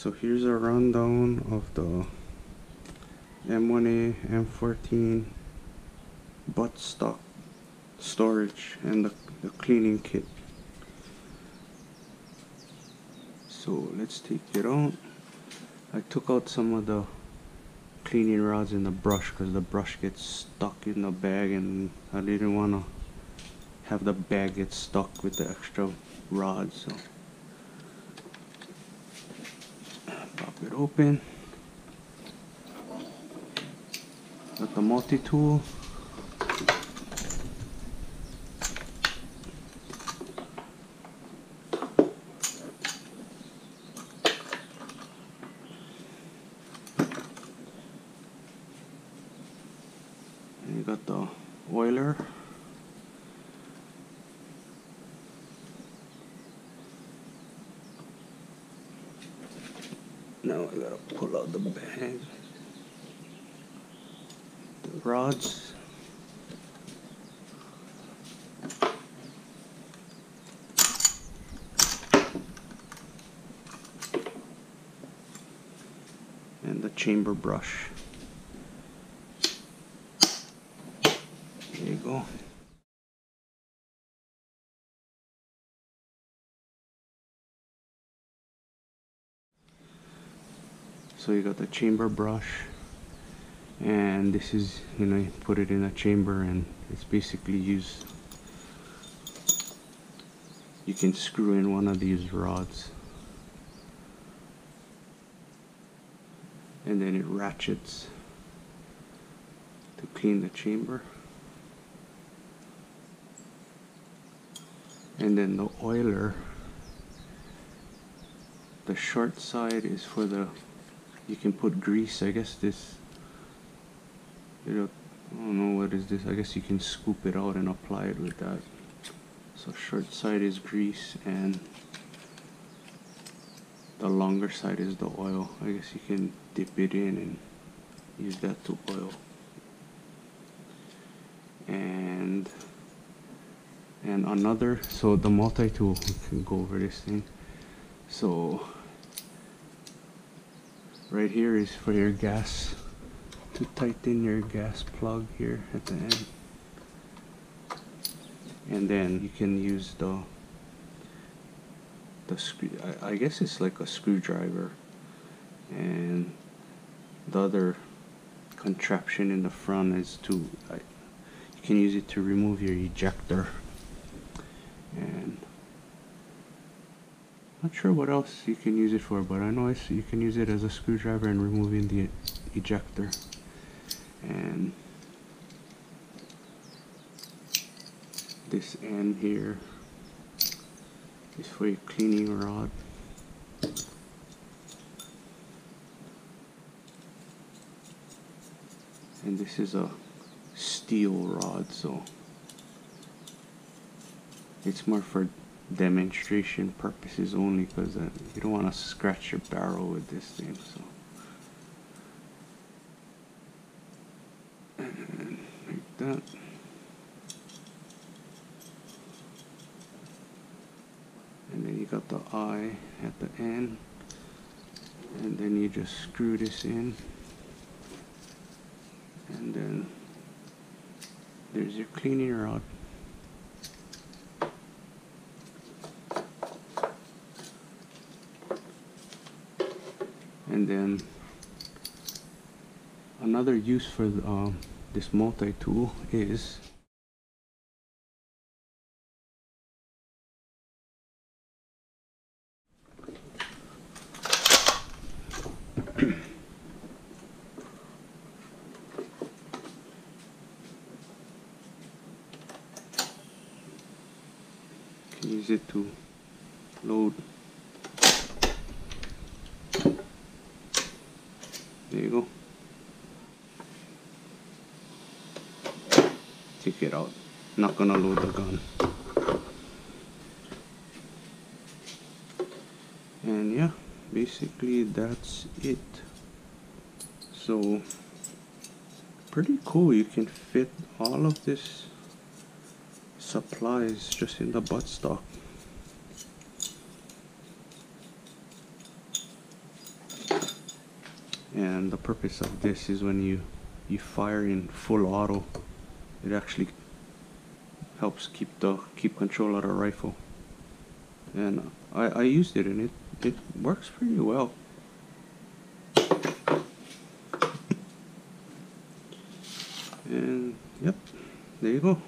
So here's a rundown of the M1A M14 buttstock storage and the, the cleaning kit. So let's take it out. I took out some of the cleaning rods in the brush because the brush gets stuck in the bag and I didn't want to have the bag get stuck with the extra rods. So it open. Got the multi-tool. And you got the oiler. Now I gotta pull out the bag. The rods. And the chamber brush. There you go. So you got the chamber brush and this is you know you put it in a chamber and it's basically used. You can screw in one of these rods. And then it ratchets to clean the chamber. And then the oiler the short side is for the you can put grease I guess this you know I don't know what is this I guess you can scoop it out and apply it with that. So short side is grease and the longer side is the oil. I guess you can dip it in and use that to oil. And and another so the multi-tool can go over this thing. So right here is for your gas. To tighten your gas plug here at the end. And then you can use the the screw I, I guess it's like a screwdriver. And the other contraption in the front is to I, you can use it to remove your ejector. And not sure what else you can use it for, but I know you can use it as a screwdriver and removing the ejector. And this end here is for your cleaning rod. And this is a steel rod, so it's more for demonstration purposes only because uh, you don't want to scratch your barrel with this thing so. Like that. And then you got the eye at the end and then you just screw this in. And then there's your cleaning rod and then another use for um, this multi-tool is use it to load There you go. Take it out. Not gonna load the gun. And yeah, basically that's it. So pretty cool. You can fit all of this supplies just in the buttstock. And the purpose of this is when you you fire in full auto it actually helps keep the keep control of the rifle. And I, I used it and it, it works pretty well. And yep there you go